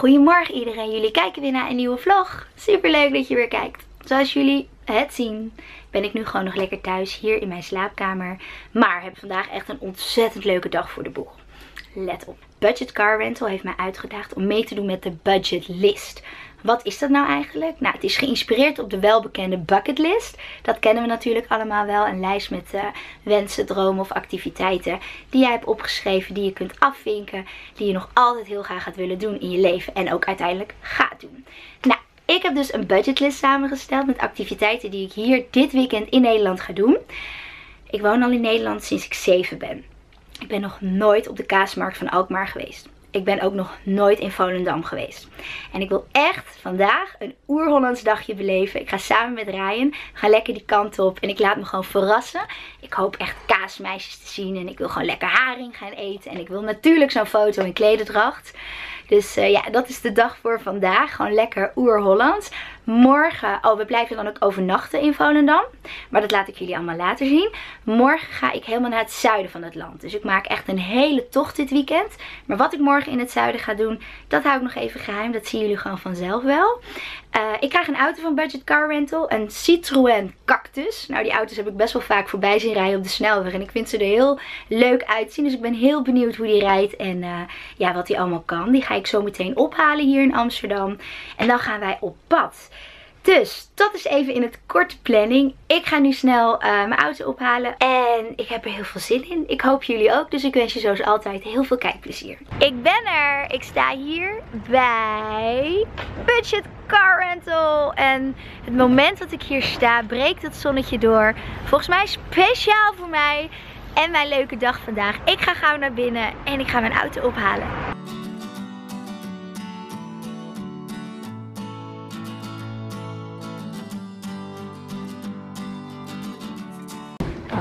Goedemorgen iedereen, jullie kijken weer naar een nieuwe vlog. Super leuk dat je weer kijkt. Zoals jullie het zien ben ik nu gewoon nog lekker thuis hier in mijn slaapkamer. Maar heb vandaag echt een ontzettend leuke dag voor de boeg. Let op. Budget Car Rental heeft mij uitgedaagd om mee te doen met de budget list. Wat is dat nou eigenlijk? Nou, het is geïnspireerd op de welbekende bucketlist. Dat kennen we natuurlijk allemaal wel. Een lijst met uh, wensen, dromen of activiteiten die jij hebt opgeschreven, die je kunt afvinken, die je nog altijd heel graag gaat willen doen in je leven en ook uiteindelijk gaat doen. Nou, ik heb dus een budgetlist samengesteld met activiteiten die ik hier dit weekend in Nederland ga doen. Ik woon al in Nederland sinds ik 7 ben. Ik ben nog nooit op de kaasmarkt van Alkmaar geweest. Ik ben ook nog nooit in Volendam geweest. En ik wil echt vandaag een oer-Hollands dagje beleven. Ik ga samen met Ryan, ga lekker die kant op en ik laat me gewoon verrassen. Ik hoop echt kaasmeisjes te zien en ik wil gewoon lekker haring gaan eten. En ik wil natuurlijk zo'n foto in klededracht. Dus uh, ja, dat is de dag voor vandaag. Gewoon lekker oer-Hollands. Morgen, oh we blijven dan ook overnachten in Volendam. Maar dat laat ik jullie allemaal later zien. Morgen ga ik helemaal naar het zuiden van het land. Dus ik maak echt een hele tocht dit weekend. Maar wat ik morgen in het zuiden ga doen, dat hou ik nog even geheim. Dat zien jullie gewoon vanzelf wel. Uh, ik krijg een auto van Budget Car Rental. Een Citroën Cactus. Nou die auto's heb ik best wel vaak voorbij zien rijden op de snelweg. En ik vind ze er heel leuk uitzien. Dus ik ben heel benieuwd hoe die rijdt. En uh, ja, wat die allemaal kan. Die ga ik zo meteen ophalen hier in Amsterdam. En dan gaan wij op pad. Dus dat is even in het korte planning. Ik ga nu snel uh, mijn auto ophalen. En ik heb er heel veel zin in. Ik hoop jullie ook. Dus ik wens je zoals altijd heel veel kijkplezier. Ik ben er. Ik sta hier bij Budget Car Rental. En het moment dat ik hier sta breekt het zonnetje door. Volgens mij speciaal voor mij. En mijn leuke dag vandaag. Ik ga gauw naar binnen en ik ga mijn auto ophalen.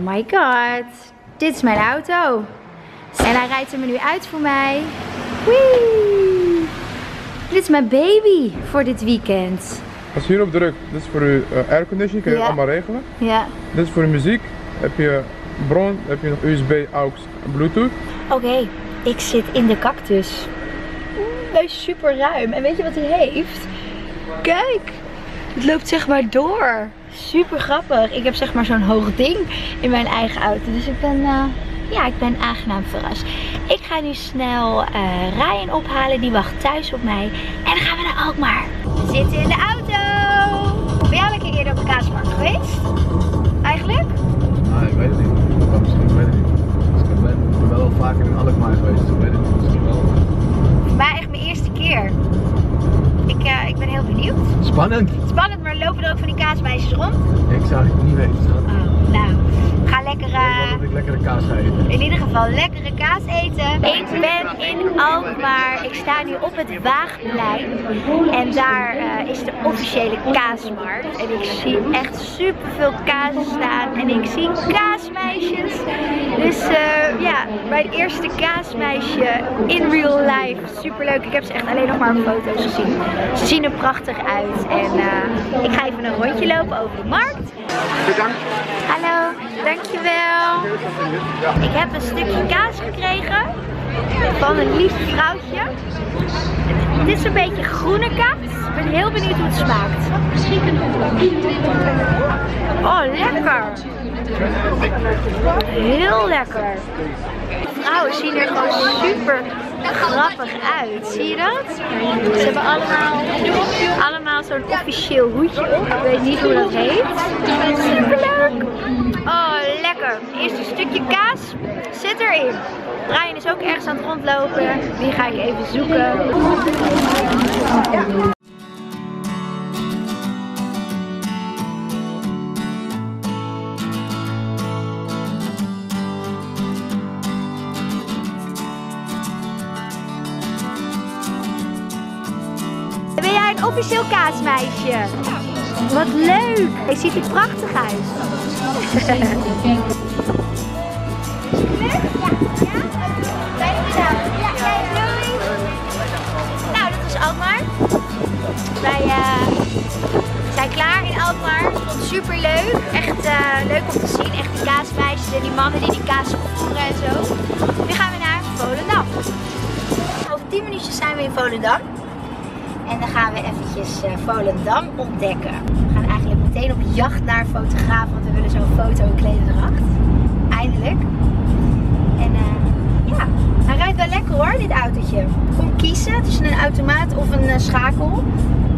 Oh my god. Dit is mijn auto. En hij rijdt er me nu uit voor mij. Wee. Dit is mijn baby voor dit weekend. Als je hierop drukt, dit is voor uw uh, airconditioning, kun je ja. allemaal regelen. Ja. Dit is voor de muziek. Heb je bron, heb je nog USB, AUX, Bluetooth. Oké, okay. ik zit in de cactus. Hij is super ruim. En weet je wat hij heeft? Kijk, het loopt zeg maar door super grappig. Ik heb zeg maar zo'n hoog ding in mijn eigen auto. Dus ik ben, uh, ja, ik ben aangenaam verrast. Ik ga nu snel uh, Ryan ophalen. Die wacht thuis op mij. En dan gaan we naar Alkmaar. We zitten in de auto. Ben jij al een keer eerder op de kaasmarkt geweest? Eigenlijk? Nee, ik weet het niet. Ik weet het niet. Ik ben wel vaker in Alkmaar geweest. Ik weet het niet. Misschien wel. Voor mij echt mijn eerste keer. Ik, ben heel benieuwd. Spannend. Spannend, maar lopen er ook van die kaasmeisjes rond? Ik zou het niet weten. Oh, nou, ga lekker... Uh, ik lekkere kaas ga eten. In ieder geval lekkere kaas eten. Ik ben Alkmaar. Ik sta nu op het Waagplein. En daar uh, is de officiële kaasmarkt. En ik zie echt super veel kaas staan. En ik zie kaasmeisjes. Dus uh, ja, mijn eerste kaasmeisje in real life. Super leuk. Ik heb ze echt alleen nog maar op foto's gezien. Ze zien er prachtig uit. En uh, ik ga even een rondje lopen over de markt. Bedankt. Hallo, dankjewel. Ik heb een stukje kaas gekregen van een lief vrouwtje. Dit is een beetje groene kaas. Ik ben heel benieuwd hoe het smaakt. Oh, lekker. Heel lekker. De vrouwen zien er gewoon super grappig uit. Zie je dat? Ze hebben allemaal, allemaal zo'n officieel hoedje op. Ik weet niet hoe dat heet. Superleuk. Oh, lekker. Eerst een stukje kaas. Zit erin. Brian is ook ergens aan het rondlopen. Die ga ik even zoeken. Ben jij een officieel kaasmeisje? Wat leuk! Hij ziet er prachtig uit. Nou, dat was Alkmaar. Wij uh, zijn klaar in Alkmaar. Ik het super leuk. Echt uh, leuk om te zien. Echt die kaasmeisjes en die mannen die die kaas opvoeren en zo. Nu gaan we naar Volendam. Over 10 minuutjes zijn we in Volendam. En dan gaan we eventjes uh, Volendam ontdekken. We gaan eigenlijk meteen op jacht naar fotograaf, want we willen zo'n foto in klederdracht. Eindelijk. En uh, ja, hij rijdt wel lekker hoor, dit autootje. Kom kiezen tussen een automaat of een uh, schakel.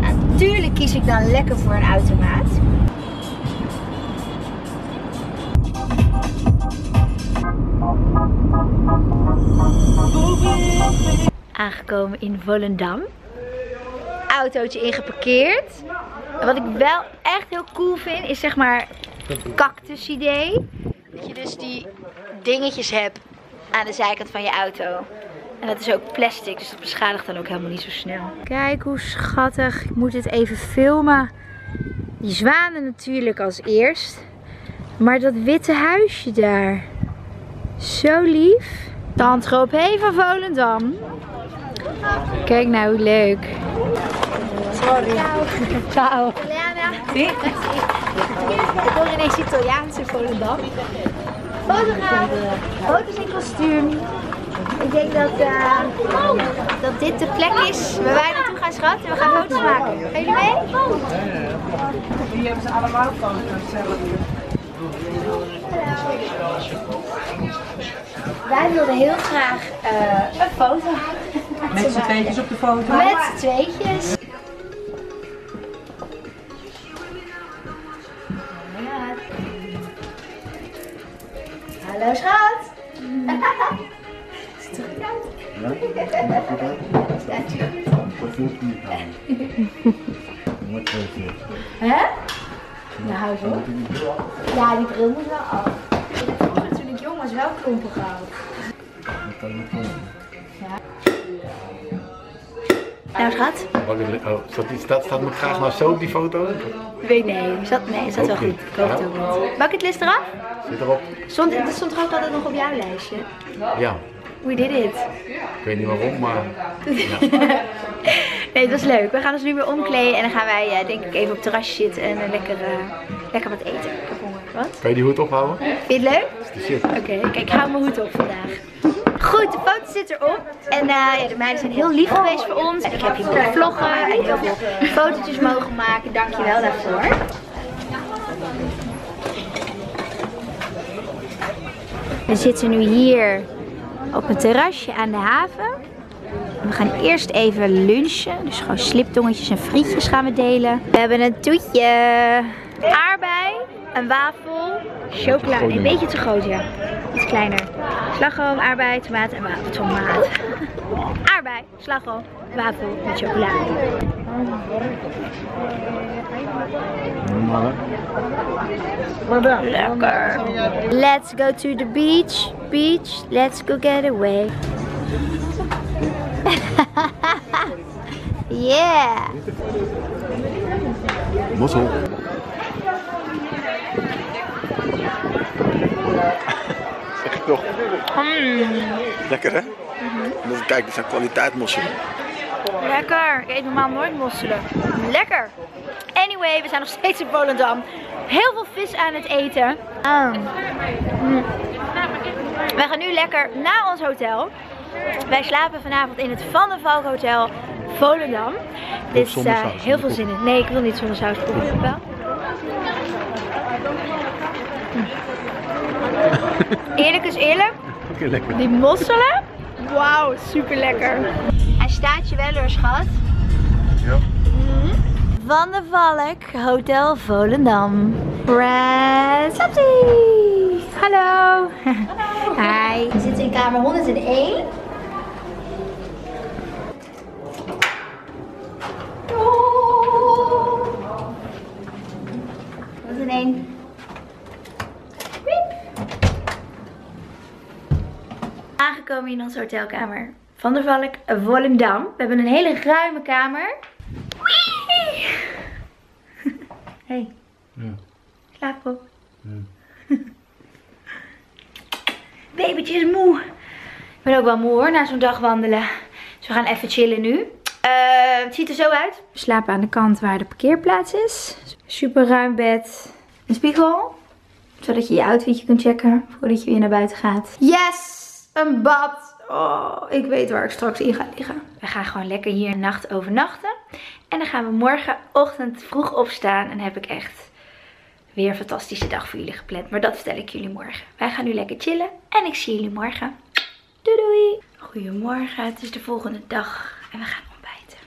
Natuurlijk kies ik dan lekker voor een automaat. Aangekomen in Volendam. Autootje ingeparkeerd. Wat ik wel echt heel cool vind is zeg maar cactus idee. Dat je dus die dingetjes hebt aan de zijkant van je auto. En dat is ook plastic, dus dat beschadigt dan ook helemaal niet zo snel. Kijk hoe schattig. Ik moet dit even filmen. Die zwanen natuurlijk als eerst. Maar dat witte huisje daar. Zo lief. Tandgroep hey van Volendam. Kijk nou hoe leuk. Sorry. Ciao. Ciao. Ik hoor ineens Italiaanse Volendam. Fotograaf. Foto's in kostuum. Ik denk dat, uh, dat dit de plek is waar wij naartoe gaan schat. En we gaan foto's maken. Gaan jullie mee? Hier hebben ze allemaal foto's zelf. Wij wilden heel graag uh, een foto. Met z'n tweetjes op de foto? Met z'n tweetjes. Hallo schat. Is het er goed uit? Ja, staat goed. Hè? Nou, hou zo. Ja, die bril moet wel af. Ik heb vroeger toen ik jong was wel klompen gehaald. Ja. Nou schat? Oh, staat, die, staat, staat me graag nou zo op die foto? Weet nee, zat, nee, zat wel goed. Ik hoop het ook niet. Bucketlist eraf? Zit erop. Stond, het stond ook altijd nog op jouw lijstje. Ja. We did it. Ik weet niet waarom, maar... nee, dat is leuk. We gaan ons nu weer omkleden en dan gaan wij uh, denk ik even op het terrasje zitten en lekker, uh, lekker wat eten. Ik heb honger. Wat? Kan je die hoed ophouden? Vind je het leuk? Dat is de shit. Oké, okay, kijk, ik hou mijn hoed op vandaag. Goed, de foto zit erop. En ja, de meiden zijn heel lief geweest voor ons. En ik heb hier vloggen en heel veel fotootjes mogen maken. Dankjewel daarvoor. We zitten nu hier op een terrasje aan de haven. We gaan eerst even lunchen. Dus gewoon sliptongetjes en frietjes gaan we delen. We hebben een toetje. Aardbei, een wafel, chocola. Een beetje te groot, ja. Iets kleiner. Slagroom, aardbei, tomaat en wafel. Tomaat. aardbei, slagroom, wafel met chocola. Lekker. Let's go to the beach. Beach, let's go get away. yeah. Mossel. Zeg ik toch. Lekker hè? Mm Kijk, dit zijn kwaliteit mosselen. Lekker. Ik eet normaal nooit mosselen. Lekker. Anyway, we zijn nog steeds in Volendam. Heel veel vis aan het eten. Mm. We gaan nu lekker naar ons hotel. Wij slapen vanavond in het Van der Valk Hotel Volendam. Dus uh, heel veel zin in. Nee, ik wil niet zonder saus proeven. Wel. Eerlijk is eerlijk. Oké, lekker. Die mosselen. Wauw, super lekker. Hij staat je wel hoor, schat. Ja. Van de Valk, Hotel Volendam. Brad Sapsi. Hallo. Hi. We zitten in kamer 101. Oh. 101. Aangekomen in onze hotelkamer van der Valk Volendam. We hebben een hele ruime kamer. Wee! Hey. Ja. Slaap op. Ja. Babytje is moe. Ik ben ook wel moe hoor, na zo'n dag wandelen. Dus we gaan even chillen nu. Uh, het ziet er zo uit. We slapen aan de kant waar de parkeerplaats is. Super ruim bed. Een spiegel. Zodat je je outfitje kunt checken voordat je weer naar buiten gaat. Yes! Een bad. Oh, ik weet waar ik straks in ga liggen. We gaan gewoon lekker hier een nacht overnachten. En dan gaan we morgenochtend vroeg opstaan. En heb ik echt weer een fantastische dag voor jullie gepland. Maar dat vertel ik jullie morgen. Wij gaan nu lekker chillen. En ik zie jullie morgen. Doei doei. Goedemorgen. Het is de volgende dag. En we gaan ontbijten.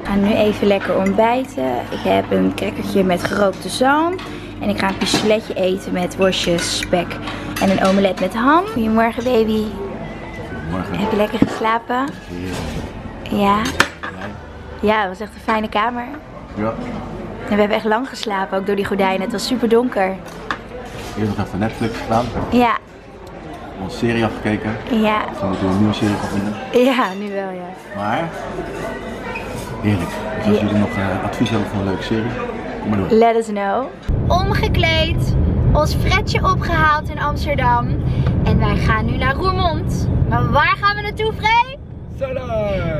We gaan nu even lekker ontbijten. Ik heb een crackertje met gerookte zalm. En ik ga een pistoletje eten met worstjes, spek en een omelet met ham. Goedemorgen baby. Morgen. Heb je lekker geslapen? Ja. Ja, het was echt een fijne kamer. Ja. En we hebben echt lang geslapen, ook door die gordijnen. Het was super donker. Eerst nog even Netflix gedaan. Ja, Een serie afgekeken. ja, we moeten een nieuwe serie gaan vinden. ja, nu wel ja. Maar, heerlijk. Dus als Ja. jullie nog eh, advies hebben voor een leuke serie, kom maar door. Let us know. Omgekleed, ons fretje opgehaald in Amsterdam. En wij gaan nu naar Roermond. Maar waar gaan we naartoe, Frey?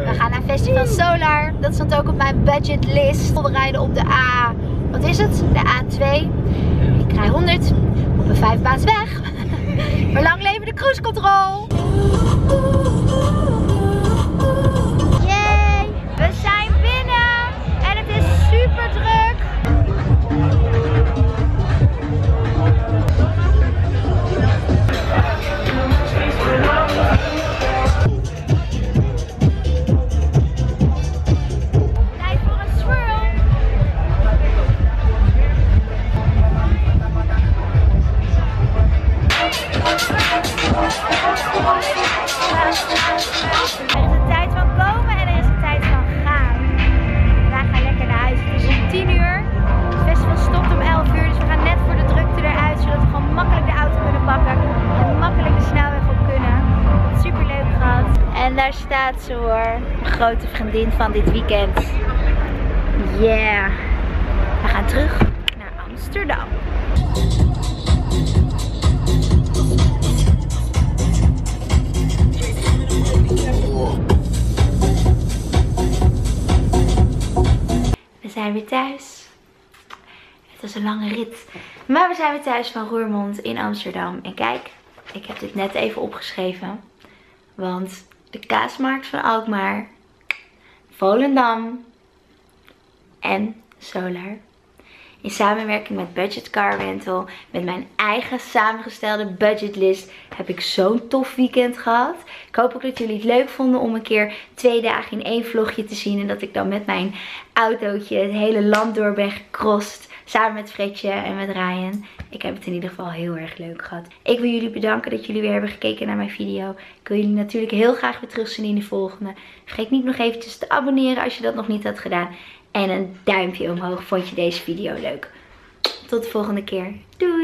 We gaan naar Festival Solar. Dat stond ook op mijn budgetlist. We rijden op de A. Wat is het? De A2. Ik rij 100 op een vijfbaansweg. Maar lang leven de cruise control. Staat ze hoor. De grote vriendin van dit weekend. Yeah. We gaan terug naar Amsterdam. We zijn weer thuis. Het was een lange rit. Maar we zijn weer thuis van Roermond in Amsterdam. En kijk, ik heb dit net even opgeschreven. Want de kaasmarkt van Alkmaar, Volendam en Solar. In samenwerking met Budget Car Rental, met mijn eigen samengestelde budgetlist, heb ik zo'n tof weekend gehad. Ik hoop ook dat jullie het leuk vonden om een keer twee dagen in één vlogje te zien. En dat ik dan met mijn autootje het hele land door ben gecrossed. Samen met Fredje en met Ryan. Ik heb het in ieder geval heel erg leuk gehad. Ik wil jullie bedanken dat jullie weer hebben gekeken naar mijn video. Ik wil jullie natuurlijk heel graag weer terugzien in de volgende. Vergeet niet nog eventjes te abonneren als je dat nog niet had gedaan. En een duimpje omhoog vond je deze video leuk. Tot de volgende keer. Doei!